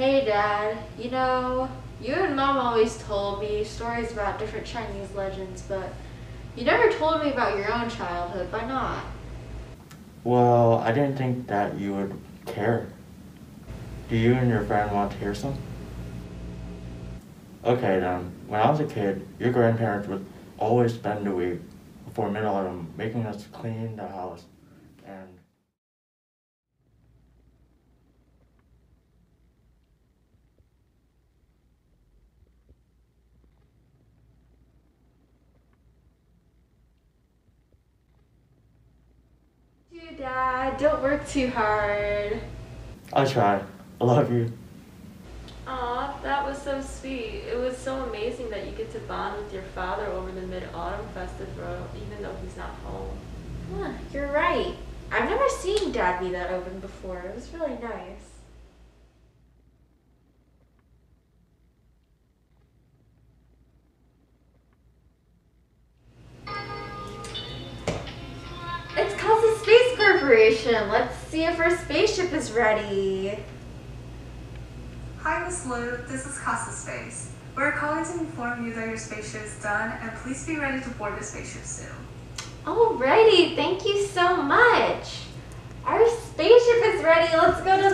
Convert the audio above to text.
Hey Dad, you know, you and Mom always told me stories about different Chinese legends, but you never told me about your own childhood. Why not? Well, I didn't think that you would care. Do you and your friend want to hear some? Okay then, when I was a kid, your grandparents would always spend the week before mid-autumn making us clean the house and You, Dad, don't work too hard. I try. I love you. Aw, that was so sweet. It was so amazing that you get to bond with your father over the Mid-Autumn Festival, even though he's not home. Huh, you're right. I've never seen Dad be that open before. It was really nice. Let's see if our spaceship is ready. Hi, Miss Liu. This is Casa Space. We're calling to inform you that your spaceship is done, and please be ready to board the spaceship soon. Alrighty, thank you so much. Our spaceship is ready. Let's go to